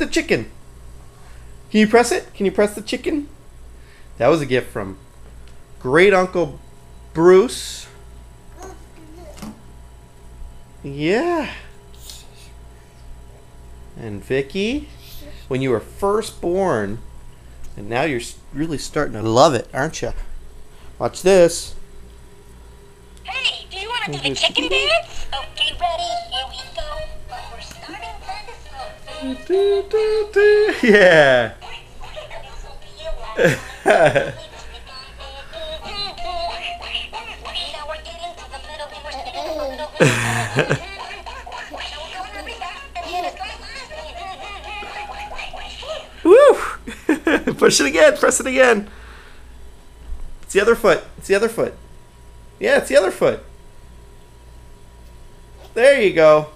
the chicken. Can you press it? Can you press the chicken? That was a gift from great uncle Bruce. Yeah. And Vickie, when you were first born, and now you're really starting to love it, aren't you? Watch this. Hey, do you want to do the chicken dance? Okay, ready? going Woo! Push it again. Press it again. It's the other foot. It's the other foot. Yeah, it's the other foot. There you go.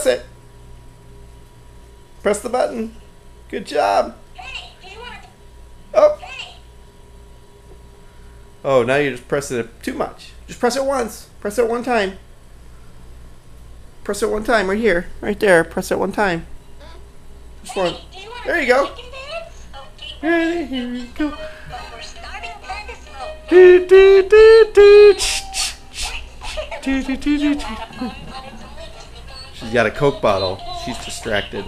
Press it. Press the button. Good job. Oh. Oh, now you're just pressing it too much. Just press it once. Press it one time. Press it one time right here. Right there. Press it one time. Just one. do you want There you go. go. Do, do, do. Do, do, do, do, do. She's got a Coke bottle. She's distracted.